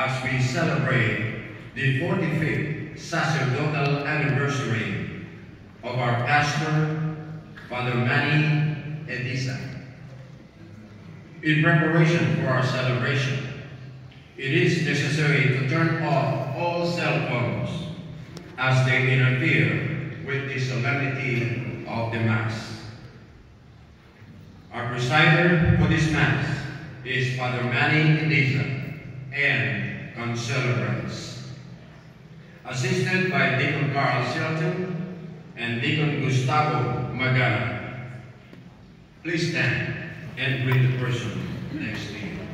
as we celebrate the 45th sacerdotal anniversary of our pastor, Father Manny Ediza. In preparation for our celebration, it is necessary to turn off all cell phones as they interfere with the solemnity of the Mass. Our presider for this Mass is Father Manny Ediza and concelebrants. Assisted by Deacon Carl Shelton and Deacon Gustavo Magana. Please stand and greet the person next to you.